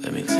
That me